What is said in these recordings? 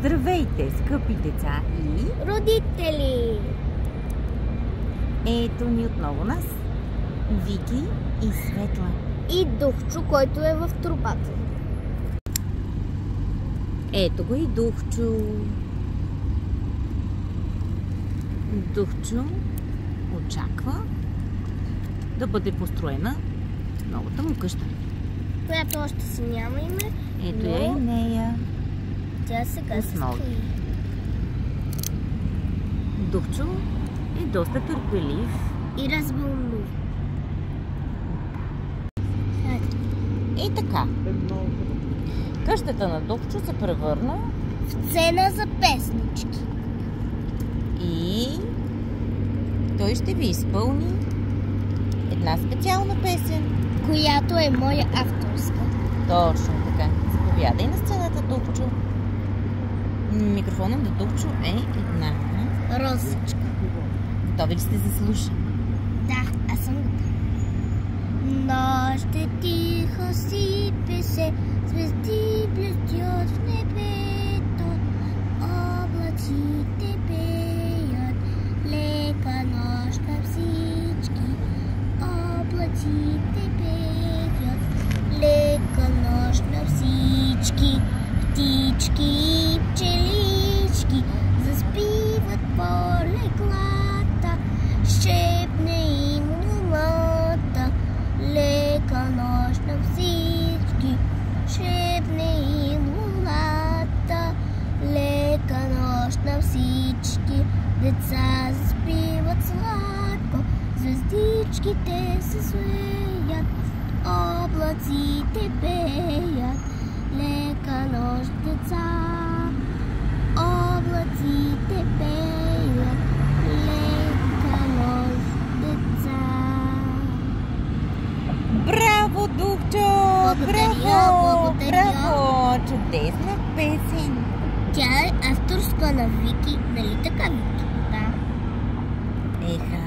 Здравейте, скъпи деца и Родители! ето ни отново нас. Вики и Светла. И Духчо, който е в трупата. Ето го и Духчо. Духчо очаква да бъде построена новата му къща. Която още си няма име. Ето Но- я и нея. Се Основи. Духчо е доста търпелив. И развълнува. И така. Къщата на Духчо се превърна Сцена за песнички. и той ще ви изпълни една специална песен. Която е моя авторска. Точно така. Заповядай на сцената, Духчо. Микрофонът на Духчо е една. Розичка. Готови ли сте за слуша? Да, аз съм готова. Нощ е тихо, лека нощ на всички, деца заспиват сладко, звездичките се свеят, облаците пеят, лека нощ, деца. Облаците пеят, лека нощ, деца. Браво, Духчо! Благодаря, Браво! благодаря. Браво! Чудесна песен! Тя е авторска на Вики, нали така, Вики? Да. Еха,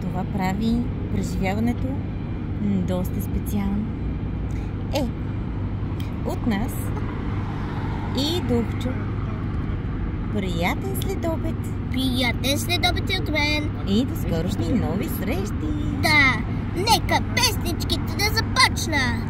това прави преживяването доста специално. Е, от нас и Духчо. Приятен следобед Приятен следобед от мен. и до скорошни нови срещи! Да, нека песничките да започнат.